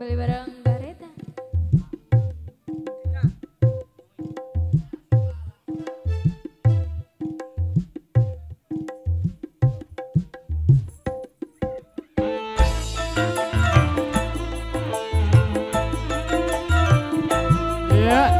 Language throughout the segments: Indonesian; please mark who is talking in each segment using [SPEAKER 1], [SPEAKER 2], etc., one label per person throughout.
[SPEAKER 1] Kembali bareng Mbak
[SPEAKER 2] Yeah.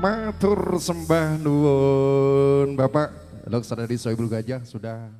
[SPEAKER 3] matur sembah nuwun. Bapak dokter dari Soibul Gajah sudah